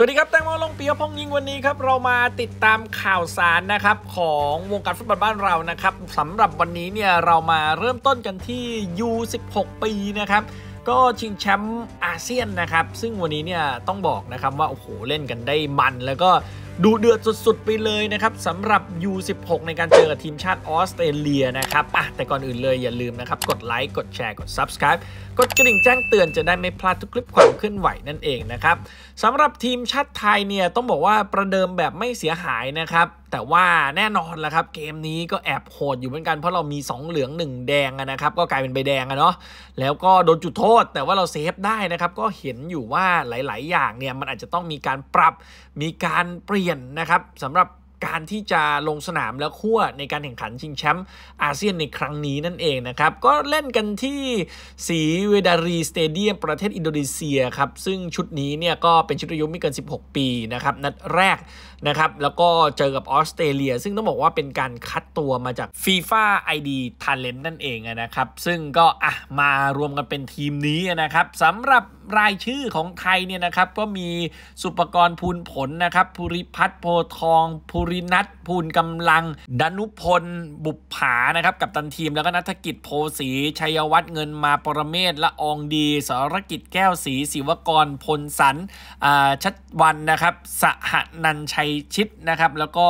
สวัสดีครับ แตงโมลงปียพงยิงวันนี้ครับ เรามาติดตามข่าวสารนะครับ ของวงการฟุตบอลบ้านเรานะครับสำหรับวันนี้เนี่ยเรามาเริ่มต้นกันที่ U16 ปีนะครับ ก็ชิงแชมป์อาเซียนนะครับ ซึ่งวันนี้เนี่ยต้องบอกนะครับว่า โอ้โห เล่นกันได้มันแล้วก็ ดูเดือดสุดๆไปเลยนะครับสำหรับ U16 ในการเจอกับทีมชาติออสเตรเลียนะครับอะแต่ก่อนอื่นเลยอย่าลืมนะครับ กดไลค์กดแชร์กด Subscribe กดกระดิ่งแจ้งเตือนจะได้ไม่พลาดทุกคลิปความเคลื่อนไหวนั่นเองนะครับสำหรับทีมชาติไทยเนี่ยต้องบอกว่าประเดิมแบบไม่เสียหายนะครับ แต่ว่าแน่นอนแล้วครับเกมนี้ก็แอบโหดอยู่เหมือนกันเพราะเรามี 2 เหลือง 1 แดงนะครับก็กลายเป็นใบแดงอะเนาะแล้วก็โดนจุดโทษ แต่ว่าเราเซฟได้นะครับก็เห็นอยู่ว่าหลาย ๆ อย่างเนี่ยมันอาจจะต้องมีการปรับมีการเปลี่ยนนะครับสำหรับ การที่จะลงสนามแล้วคั่วในการแข่งขันชิงแชมป์อาเซียนในครั้งนี้นั่นเองนะครับ ก็เล่นกันที่สีเวดารีสเตเดียมประเทศอินโดนีเซียครับซึ่งชุดนี้เนี่ยก็เป็นชุดอายุไม่เกิน 16 ปีนะครับนัดแรกนะครับแล้วก็เจอกับออสเตรเลีย ซึ่งต้องบอกว่าเป็นการคัดตัวมาจาก FIFA ID Talent นั่นเองนะครับ ซึ่งก็อะมารวมกันเป็นทีมนี้นะครับสำหรับ รายชื่อของไทยเนี่ยนะครับก็มีสุปกรณ์ภูลผลนะครับภูริพัฒน์โพทองภูรินัทภูลกำลัง ดนุพล บุปผานะครับกัปตันทีมแล้วก็นัฐกิจโพสีชัยวัฒน์เงินมาปรเมศละอองดีสรกิจแก้วสีศิวกรพลสันชัดวันนะครับสหนันชัยชิดนะครับแล้วก็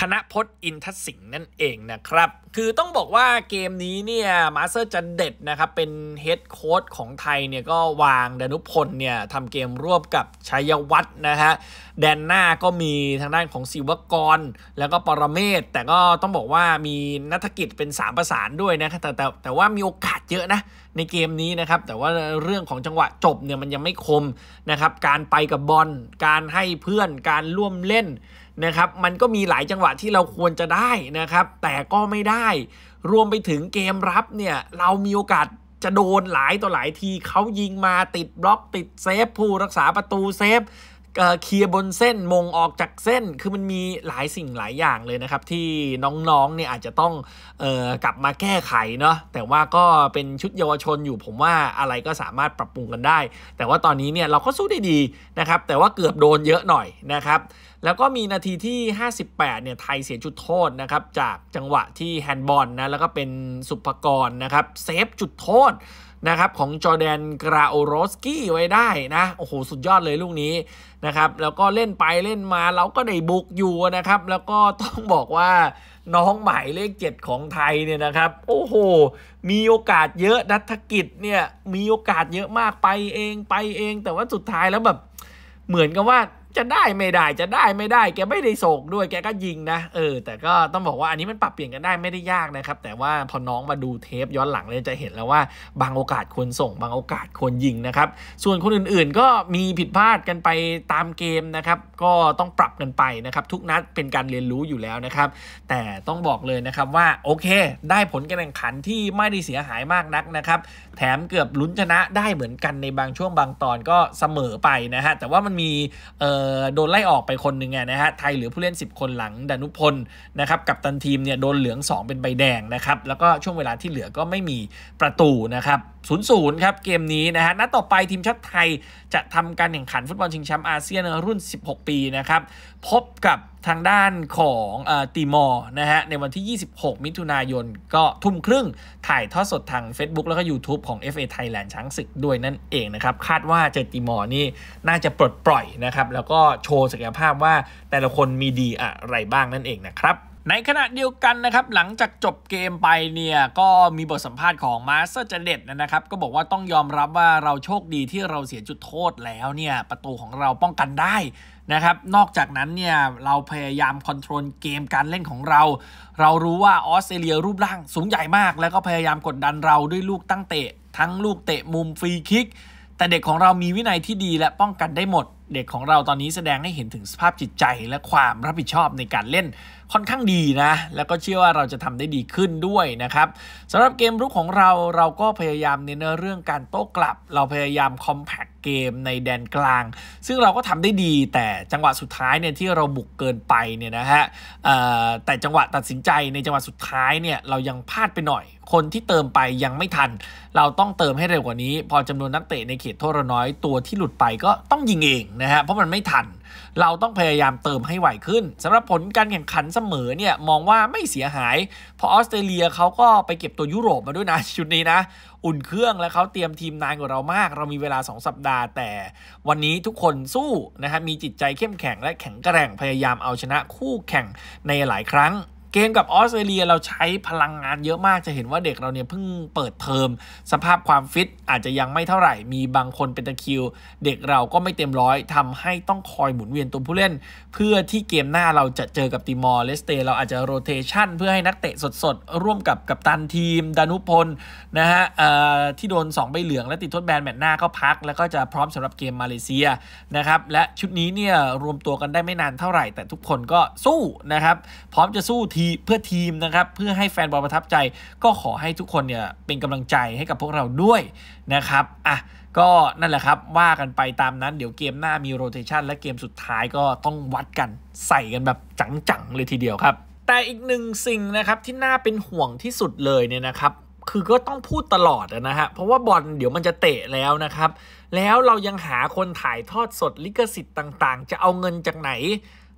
คณะพจน์อินทสิงห์นั่นเองนะครับ คือต้องบอกว่าเกมนี้เนี่ยมาสเตอร์จันเด็ดนะครับ เป็นเฮดโค้ชของไทยเนี่ยก็วางดนุพลเนี่ยทำเกมร่วมกับชัยวัฒน์นะฮะแดนหน้าก็มีทางด้านของศิวกร แล้วก็ปรเมศ แต่ก็ต้องบอกว่ามีนัฐกิจเป็นสามประสานด้วยนะครับแต่แต่แต่ว่ามีโอกาสเยอะนะในเกมนี้นะครับ แต่ว่าเรื่องของจังหวะจบเนี่ยมันยังไม่คมนะครับ การไปกับบอลการให้เพื่อนการร่วมเล่น นะครับ มันก็มีหลายจังหวะที่เราควรจะได้นะครับ แต่ก็ไม่ได้ รวมไปถึงเกมรับเนี่ย เรามีโอกาสจะโดนหลายต่อหลายทีเขายิงมาติดบล็อกติดเซฟผู้รักษาประตูเซฟเคลียร์บนเส้นมงออกจากเส้นคือมันมีหลายสิ่งหลายอย่างเลยนะครับ ที่น้องๆเนี่ยอาจจะต้องออกลับมาแก้ไขเนาะแต่ว่าก็เป็นชุดเยาวชนอยู่ผมว่าอะไรก็สามารถปรับปรุงกันได้ แต่ว่าตอนนี้เนี่ยเราก็สู้ได้ดีนะครับ แต่ว่าเกือบโดนเยอะหน่อยนะครับแล้วก็มีนาทีที่ 58 เนี่ย ไทยเสียจุดโทษนะครับ จากจังหวะที่แฮนด์บอลนะ แล้วก็เป็นสุภกรนะครับ เซฟจุดโทษนะครับของจอแดนกราโอโรสกี้ไว้ได้นะ โอ้โห สุดยอดเลยลูกนี้นะครับ แล้วก็เล่นไปเล่นมาเราก็ได้บุกอยู่นะครับ แล้วก็ต้องบอกว่าน้องใหม่เลขเจ็ดของไทยเนี่ยนะครับ โอ้โห มีโอกาสเยอะนัฐกิจเนี่ยมีโอกาสเยอะมากไปเองไปเอง แต่ว่าสุดท้ายแล้วแบบเหมือนกับว่า จะได้ไม่ได้จะได้ไม่ได้ แกไม่ได้โศกด้วยแกก็ยิงนะเออ แต่ก็ต้องบอกว่าอันนี้มันปรับเปลี่ยนกันได้ไม่ได้ยากนะครับ แต่ว่าพอน้องมาดูเทปย้อนหลังเลยจะเห็นแล้วว่าบางโอกาสควรส่ง บางโอกาสควรยิงนะครับ ส่วนคนอื่นๆก็มีผิดพลาดกันไปตามเกมนะครับ ก็ต้องปรับกันไปนะครับ ทุกนัดเป็นการเรียนรู้อยู่แล้วนะครับ แต่ต้องบอกเลยนะครับว่าโอเค ได้ผลการแข่งขันที่ไม่ได้เสียหายมากนักนะครับ แถมเกือบลุ้นชนะได้เหมือนกันในบางช่วงบางตอนก็เสมอไปนะฮะแต่ว่ามันมีเอ่อโดนไล่ออกไปคนหนึ่งนะฮะไทยเหลือผู้เล่น 10 คนหลังดานุพลนะครับกับตันทีมเนี่ยโดนเหลือง 2 เป็นใบแดงนะครับแล้วก็ช่วงเวลาที่เหลือก็ไม่มีประตูนะครับ0ูนย์ครับ เกมนี้นะฮะนัดต่อไปทีมชาติไทยจะทำการแข่งขันฟุตบอลชิงแชมป์อาเซียนรุ่น 16 ปีนะครับ พบกับทางด้านของตีมอร์นะฮะในวันที่ 26 มิถุนายน ก็ทุ่มครึ่งถ่ายทอดสดทาง Facebook แล้วก็ YouTube ของ FA Thailand ช้างศึกด้วยนั่นเองนะครับ คาดว่าเจอตีมอร์นี่น่าจะปลดปล่อยนะครับ แล้วก็โชว์ศักยภาพว่าแต่ละคนมีดีอะไรบ้างนั่นเองนะครับ ในขณะเดียวกันนะครับหลังจากจบเกมไปเนี่ยก็มีบทสัมภาษณ์ของมาสเตอร์จเด็จนะครับก็บอกว่าต้องยอมรับว่าเราโชคดีที่เราเสียจุดโทษแล้วเนี่ยประตูของเราป้องกันได้นะครับนอกจากนั้นเนี่ยเราพยายาม control เกมการเล่นของเรา เรารู้ว่าออสเตรเลียรูปร่างสูงใหญ่มาก แล้วก็พยายามกดดันเราด้วยลูกตั้งเตะ ทั้งลูกเตะมุมฟรีคิกแต่เด็กของเรามีวินัยที่ดีและป้องกันได้หมด เด็กของเราตอนนี้แสดงให้เห็นถึงสภาพจิตใจและความรับผิดชอบในการเล่นค่อนข้างดีนะ แล้วก็เชื่อว่าเราจะทำได้ดีขึ้นด้วยนะครับสำหรับเกมรุกของเราเราก็พยายามเน้นเรื่องการโต้กลับ เราพยายามคอมแพคเกมในแดนกลาง ซึ่งเราก็ทำได้ดีแต่จังหวะสุดท้ายเนี่ยที่เราบุกเกินไปเนี่ยนะฮะแต่จังหวะตัดสินใจในจังหวะสุดท้ายเนี่ยเรายังพลาดไปหน่อย คนที่เติมไปยังไม่ทัน เราต้องเติมให้เร็วกว่านี้ พอจำนวนนักเตะในเขตโทษน้อยตัวที่หลุดไปก็ต้องยิงเองนะฮะเพราะมันไม่ทันเราต้องพยายามเติมให้ไหวขึ้นสำหรับผลการแข่งขันเสมอเนี่ยมองว่าไม่เสียหาย เพราะออสเตรเลียเขาก็ไปเก็บตัวยุโรปมาด้วยนะชุดนี้นะ อุ่นเครื่องแล้วเขาเตรียมทีมนานกว่าเรามาก เรามีเวลา 2 สัปดาห์ แต่วันนี้ทุกคนสู้นะฮะมีจิตใจเข้มแข็งและแข็งแกร่งพยายามเอาชนะคู่แข่งในหลายครั้ง เกมกับออสเตรเลียเราใช้พลังงานเยอะมากจะเห็นว่าเด็กเราเนี่ยเพิ่งเปิดเทอมสภาพความฟิตอาจจะยังไม่เท่าไหร่ มีบางคนเป็นตะคิว เด็กเราก็ไม่เต็มร้อยทำให้ต้องคอยหมุนเวียนตัวผู้เล่น เพื่อที่เกมหน้าเราจะเจอกับติมอร์เลสเตเราอาจจะ rotation เพื่อให้นักเตะสดๆ ร่วมกับกัปตันทีม ดนุพลนะฮะที่โดน 2 ใบเหลืองและติดโทษแบนแมตช์หน้าก็พัก แล้วก็จะพร้อมสำหรับเกมมาเลเซียนะครับและชุดนี้เนี่ยรวมตัวกันได้ไม่นานเท่าไหร่ แต่ทุกคนก็สู้นะครับพร้อมจะสู้ทีเพื่อทีมนะครับเพื่อให้แฟนบอลประทับใจ ก็ขอให้ทุกคนเนี่ยเป็นกำลังใจให้กับพวกเราด้วยนะครับอะก็นั่นแหละครับว่ากันไปตามนั้นเดี๋ยวเกมหน้ามีโรเตชันและเกมสุดท้ายก็ต้องวัดกันใส่กันแบบจังๆเลยทีเดียวครับ แต่อีกหนึ่งสิ่งนะครับที่น่าเป็นห่วงที่สุดเลยเนี่ยนะครับคือก็ต้องพูดตลอดนะฮะ เพราะว่าบอลเดี๋ยวมันจะเตะแล้วนะครับ แล้วเรายังหาคนถ่ายทอดสดลิขสิทธิ์ต่างๆ จะเอาเงินจากไหน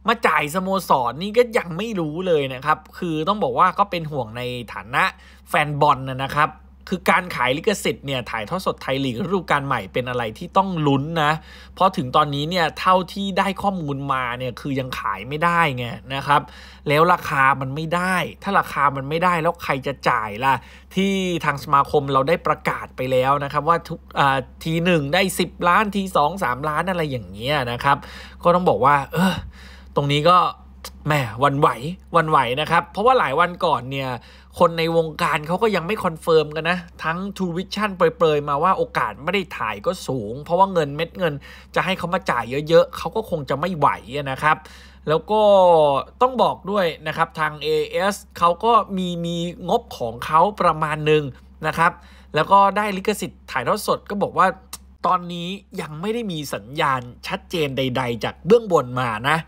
มาจ่ายสโมสรนนี่ก็ยังไม่รู้เลยนะครับ คือต้องบอกว่าก็เป็นห่วงในฐานะแฟนบอลนะครับ คือการขายลิขสิทธิ์เนี่ยถ่ายทอดสดไทยลีกฤดูกาลใหม่เป็นอะไรที่ต้องลุ้นนะ เพราะถึงตอนนี้เนี่ยเท่าที่ได้ข้อมูลมาเนี่ยคือยังขายไม่ได้ไงนะครับ แล้วราคามันไม่ได้ ถ้าราคามันไม่ได้แล้วใครจะจ่ายล่ะ ที่ทางสมาคมเราได้ประกาศไปแล้วนะครับว่าทุกทีหนึ่งได้ 10 ล้านทีสองสามล้านอะไรอย่างเงี้ยนะครับ ก็ต้องบอกว่า เออ ตรงนี้ก็แหมหวั่นไหวหวั่นไหวนะครับ เพราะว่าหลายวันก่อนเนี่ย คนในวงการเขาก็ยังไม่ confirm กันนะ ทั้งทรูวิชั่นเปรยๆ มาว่าโอกาสไม่ได้ถ่ายก็สูง เพราะว่าเงินเม็ดเงินจะให้เขามาจ่ายเยอะๆ เขาก็คงจะไม่ไหวนะครับ แล้วก็ต้องบอกด้วยนะครับ ทาง AIS เขาก็มีมีงบของเขาประมาณหนึ่งนะครับ แล้วก็ได้ลิขสิทธิ์ถ่ายทอดสดก็บอกว่าตอนนี้ยังไม่ได้มีสัญญาณชัดเจนใด ๆ จากเบื้องบนมานะ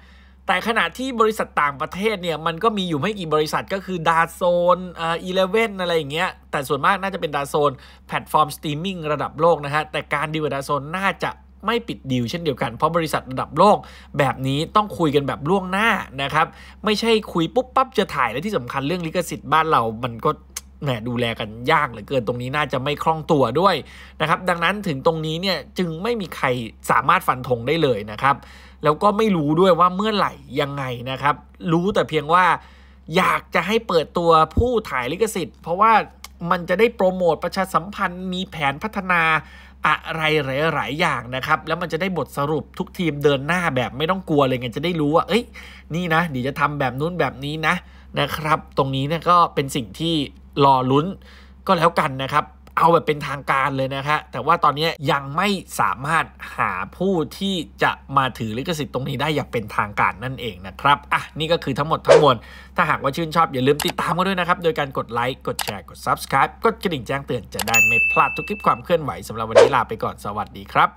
แต่ขณะที่บริษัทต่างประเทศเนี่ยมันก็มีอยู่ไม่กี่บริษัทก็คือ DAZN อ่าอีเลเว่นอะไรอย่างเงี้ยแต่ส่วนมากน่าจะเป็น DAZN แพลตฟอร์มสตรีมมิ่งระดับโลกนะฮะแต่การดีลกับ DAZN น่าจะไม่ปิดดีลเช่นเดียวกัน เพราะบริษัทระดับโลกแบบนี้ต้องคุยกันแบบล่วงหน้านะครับ ไม่ใช่คุยปุ๊บปั๊บจะถ่ายและที่สำคัญเรื่องลิขสิทธิ์บ้านเรามันก็ แหมดูแลกันยากเหลือเกินตรงนี้น่าจะไม่คล่องตัวด้วยนะครับ ดังนั้นถึงตรงนี้เนี่ยจึงไม่มีใครสามารถฟันธงได้เลยนะครับ แล้วก็ไม่รู้ด้วยว่าเมื่อไหร่ยังไงนะครับ รู้แต่เพียงว่าอยากจะให้เปิดตัวผู้ถ่ายลิขสิทธิ์ เพราะว่ามันจะได้โปรโมทประชาสัมพันธ์ มีแผนพัฒนาอะไรหลาย ๆ อย่างนะครับ แล้วมันจะได้บทสรุปทุกทีมเดินหน้าแบบไม่ต้องกลัวเลยไงจะได้รู้ว่า เอ้ย นี่นะเดี๋ยวจะทำแบบนู้นแบบนี้นะนะครับ ตรงนี้เนี่ยก็เป็นสิ่งที่ รอลุ้นก็แล้วกันนะครับ เอาแบบเป็นทางการเลยนะฮะแต่ว่าตอนนี้ยังไม่สามารถหาผู้ที่จะมาถือลิขสิทธิ์ตรงนี้ได้อย่างเป็นทางการนั่นเองนะครับอะนี่ก็คือทั้งหมดทั้งมวลถ้าหากว่าชื่นชอบอย่าลืมติดตามกันด้วยนะครับ โดยการกดไลค์กดแชร์กด Subscribe กดกระดิ่งแจ้งเตือนจะได้ไม่พลาดทุกคลิปความเคลื่อนไหวสำหรับวันนี้ลาไปก่อนสวัสดีครับ